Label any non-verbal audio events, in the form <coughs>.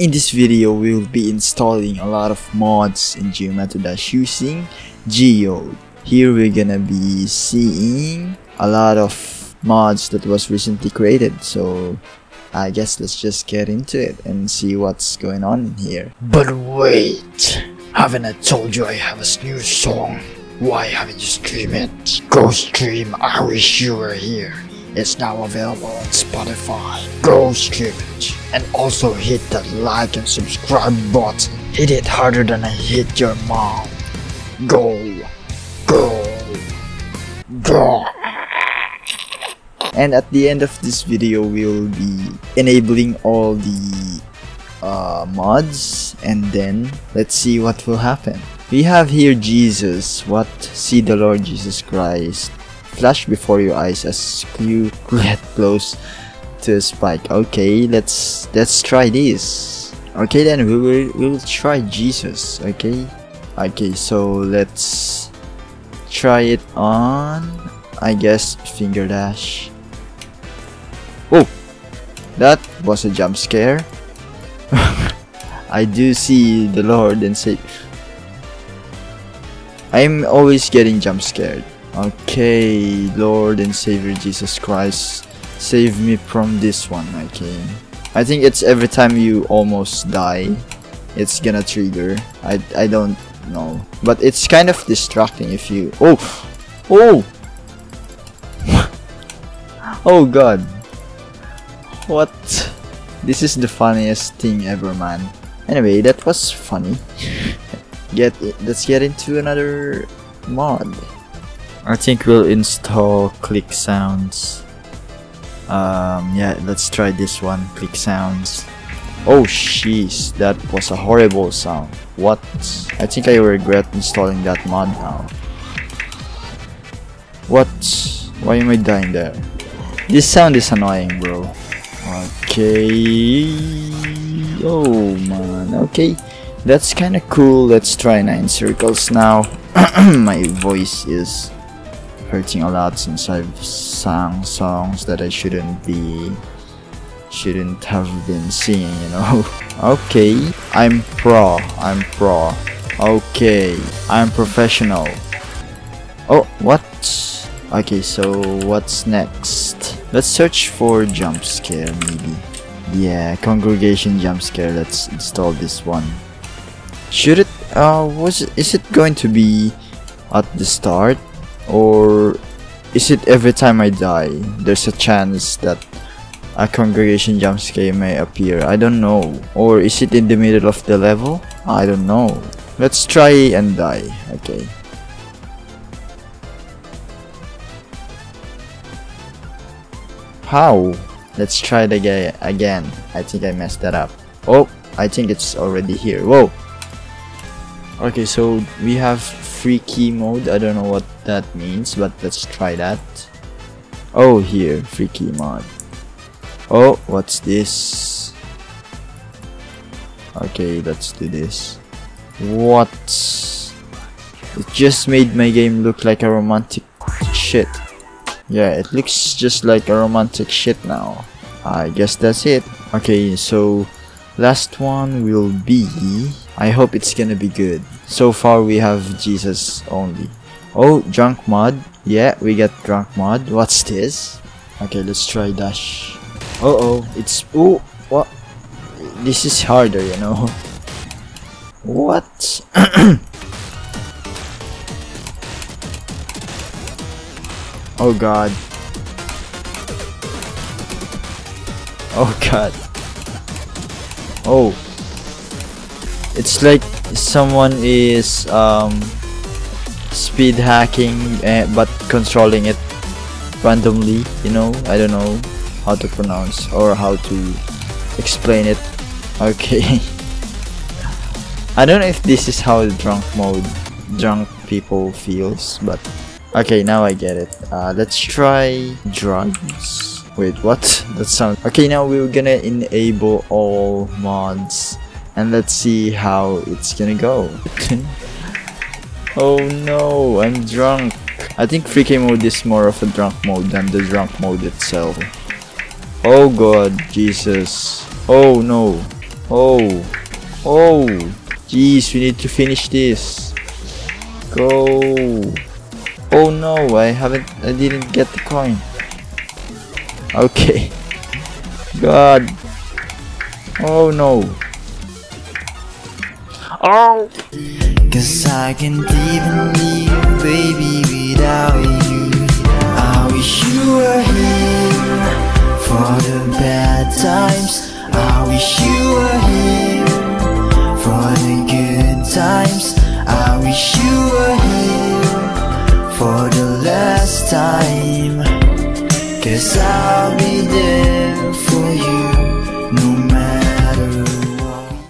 In this video, we will be installing a lot of mods in Geometry Dash using Geode. Here we're gonna be seeing a lot of mods that was recently created, so I guess let's just get into it and see what's going on here. But wait, haven't I told you I have a new song? Why haven't you streamed it? Go stream I Wish You Were Here. It's now available on Spotify. Go stream it. And also hit the like and subscribe button. Hit it harder than I hit your mom. Go. Go. Go. And at the end of this video, we'll be enabling all the uh, mods and then let's see what will happen. We have here Jesus, what see the Lord Jesus Christ flash before your eyes as you get close to a spike. Okay, let's let's try this. Okay then we will we will try Jesus, okay? Okay, so let's try it on I guess finger dash. Oh that was a jump scare. <laughs> I do see the Lord and say I'm always getting jump scared. Okay, Lord and Savior Jesus Christ, save me from this one, okay? I think it's every time you almost die, it's gonna trigger. I, I don't know. But it's kind of distracting if you... Oh! Oh! <laughs> oh god. What? This is the funniest thing ever, man. Anyway, that was funny. <laughs> get let's get into another mod. I think we'll install click sounds. Um, yeah, let's try this one. Click sounds. Oh, jeez, that was a horrible sound. What? I think I regret installing that mod now. What? Why am I dying there? This sound is annoying, bro. Okay. Oh man. Okay. That's kind of cool. Let's try nine circles now. <clears throat> My voice is hurting a lot since I've sung songs that I shouldn't be shouldn't have been singing, you know. <laughs> okay, I'm pro. I'm pro. Okay, I'm professional. Oh, what? Okay, so what's next? Let's search for jump scare maybe. Yeah, congregation jump scare. Let's install this one. Should it uh was it is it going to be at the start or is it every time I die there's a chance that a congregation jump scare may appear? I don't know. Or is it in the middle of the level? I don't know. Let's try and die. Okay. How? Let's try it again again. I think I messed that up. Oh I think it's already here. Whoa. Okay so we have free key mode. I don't know what that means but let's try that. Oh here free key mod. Oh what's this? Okay let's do this. What? It just made my game look like a romantic shit. Yeah it looks just like a romantic shit now. I guess that's it. Okay so last one will be I hope it's gonna be good. So far we have Jesus only. Oh drunk mod. Yeah we get drunk mod. What's this? Okay let's try dash. Uh oh it's oh what? This is harder you know. <laughs> What? <coughs> Oh god. Oh god. Oh it's like someone is um, speed hacking uh, but controlling it randomly you know? I don't know how to pronounce or how to explain it. Okay. <laughs> I don't know if this is how drunk mode drunk people feels but okay now I get it. Uh, let's try drugs. Wait what? That sounds okay now we're gonna enable all mods and let's see how it's gonna go <laughs> oh no I'm drunk I think free mode is more of a drunk mode than the drunk mode itself oh god Jesus oh no Oh. Oh. Jeez, we need to finish this. Go. Oh no, I haven't, I didn't get the coin. Okay. <laughs> God. Oh no. Oh. Cause I can't even live, baby, without you. I wish you were here for the bad times. I wish you were here for the good times. I wish you were here for the last time. Cause I'll be there for you